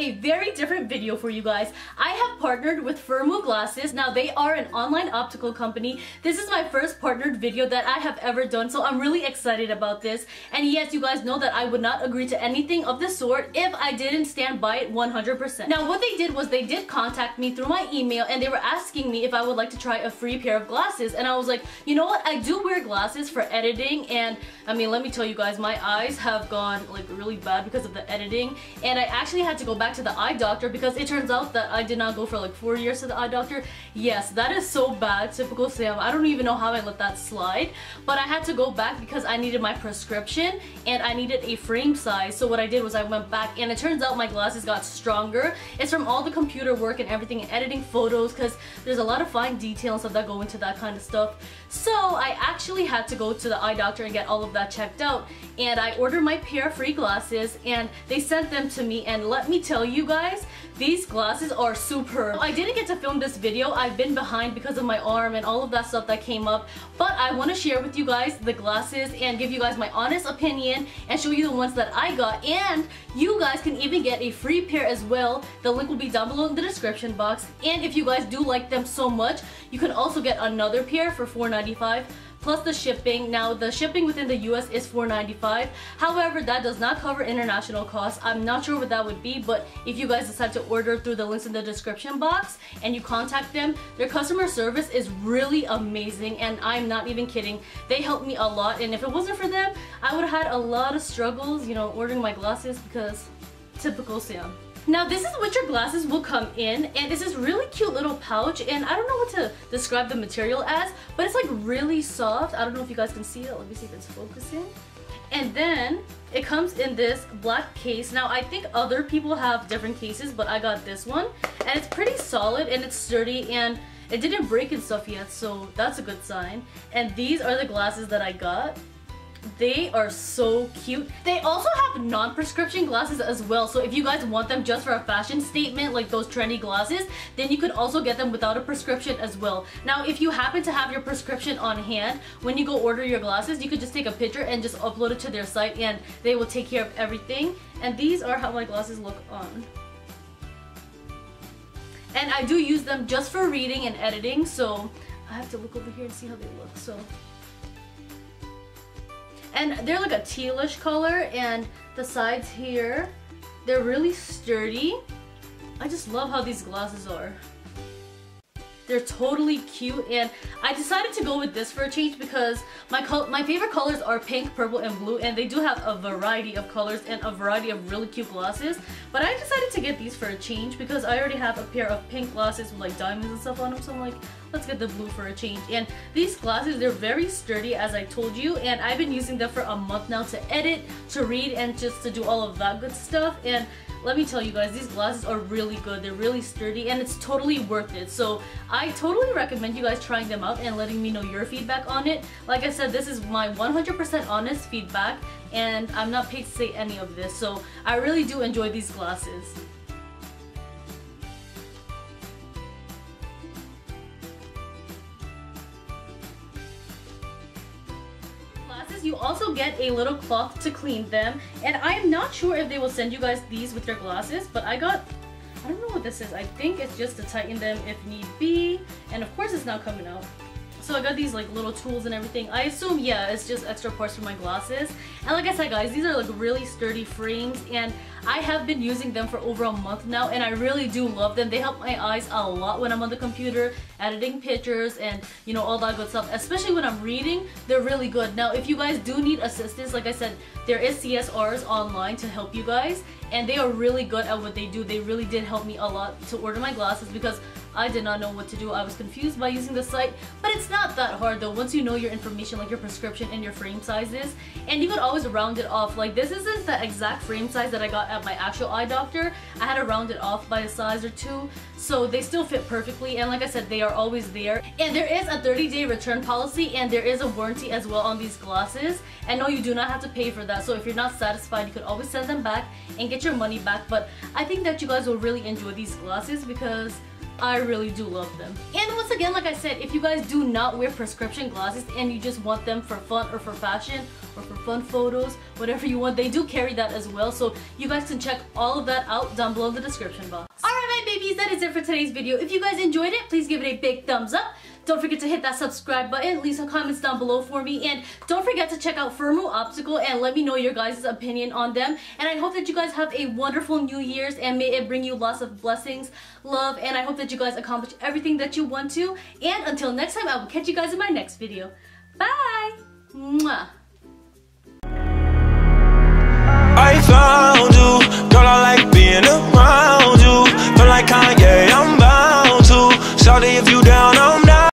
a very different video for you guys. I have partnered with Firmoo Glasses. Now they are an online optical company. This is my first partnered video that I have ever done so I'm really excited about this. And yes, you guys know that I would not agree to anything of the sort if I didn't stand by it 100%. Now what they did was they did contact me through my email and they were asking me if I would like to try a free pair of glasses and I was like, you know what, I do wear glasses for editing and I mean let me tell you guys, my eyes have gone like really bad because of the editing and I actually had to go back to the eye doctor because it turns out that I did not go for like four years to the eye doctor. Yes, that is so bad, typical Sam. I don't even know how I let that slide, but I had to go back because I needed my prescription and I needed a frame size. So what I did was I went back and it turns out my glasses got stronger. It's from all the computer work and everything and editing photos because there's a lot of fine details of that go into that kind of stuff. So I actually had to go to the eye doctor and get all of that checked out and I ordered my pair of free glasses and they sent them to me and let me tell you guys, these glasses are superb. I didn't get to film this video, I've been behind because of my arm and all of that stuff that came up, but I want to share with you guys the glasses and give you guys my honest opinion and show you the ones that I got. And you guys can even get a free pair as well. The link will be down below in the description box. And if you guys do like them so much, you can also get another pair for $4.95 plus the shipping. Now the shipping within the US is $4.95. However, that does not cover international costs. I'm not sure what that would be, but if you guys decide to order through the links in the description box and you contact them, their customer service is really amazing and I'm not even kidding. They helped me a lot and if it wasn't for them, I would have had a lot of struggles, you know, ordering my glasses because typical Sam. Now this is what your glasses will come in and this is really cute little pouch and I don't know what to describe the material as but it's like really soft. I don't know if you guys can see it. Let me see if it's focusing. And then it comes in this black case. Now I think other people have different cases but I got this one and it's pretty solid and it's sturdy and it didn't break and stuff yet so that's a good sign. And these are the glasses that I got. They are so cute. They also have non-prescription glasses as well. So if you guys want them just for a fashion statement, like those trendy glasses, then you could also get them without a prescription as well. Now, if you happen to have your prescription on hand, when you go order your glasses, you could just take a picture and just upload it to their site and they will take care of everything. And these are how my glasses look on. And I do use them just for reading and editing, so I have to look over here and see how they look. So and they're like a tealish color and the sides here, they're really sturdy. I just love how these glasses are. They're totally cute and I decided to go with this for a change because my my favorite colors are pink, purple, and blue and they do have a variety of colors and a variety of really cute glasses. But I decided to get these for a change because I already have a pair of pink glasses with like diamonds and stuff on them so I'm like, let's get the blue for a change. And these glasses, they're very sturdy as I told you and I've been using them for a month now to edit, to read, and just to do all of that good stuff. And let me tell you guys, these glasses are really good. They're really sturdy and it's totally worth it. So I totally recommend you guys trying them out and letting me know your feedback on it. Like I said, this is my 100% honest feedback and I'm not paid to say any of this. So I really do enjoy these glasses. You also get a little cloth to clean them. And I'm not sure if they will send you guys these with your glasses, but I got, I don't know what this is. I think it's just to tighten them if need be. And of course it's not coming out. So I got these like little tools and everything. I assume, yeah, it's just extra parts for my glasses. And like I said guys, these are like really sturdy frames and I have been using them for over a month now and I really do love them. They help my eyes a lot when I'm on the computer editing pictures and you know all that good stuff. Especially when I'm reading, they're really good. Now if you guys do need assistance, like I said, there is CSRs online to help you guys and they are really good at what they do. They really did help me a lot to order my glasses because I did not know what to do. I was confused by using the site, but it's not that hard though once you know your information like your prescription and your frame sizes. And you could always round it off. Like this isn't the exact frame size that I got at my actual eye doctor. I had to round it off by a size or two. So they still fit perfectly and like I said, they are always there. And there is a 30 day return policy and there is a warranty as well on these glasses. And no, you do not have to pay for that. So if you're not satisfied, you could always send them back and get your money back. But I think that you guys will really enjoy these glasses because I really do love them. And once again, like I said, if you guys do not wear prescription glasses and you just want them for fun or for fashion or for fun photos, whatever you want, they do carry that as well. So you guys can check all of that out down below in the description box. Alright my babies, that is it for today's video. If you guys enjoyed it, please give it a big thumbs up. Don't forget to hit that subscribe button, leave some comments down below for me, and don't forget to check out Firmoo Optical and let me know your guys' opinion on them. And I hope that you guys have a wonderful New Year's and may it bring you lots of blessings, love, and I hope that you guys accomplish everything that you want to. And until next time, I will catch you guys in my next video. Bye! Mwah!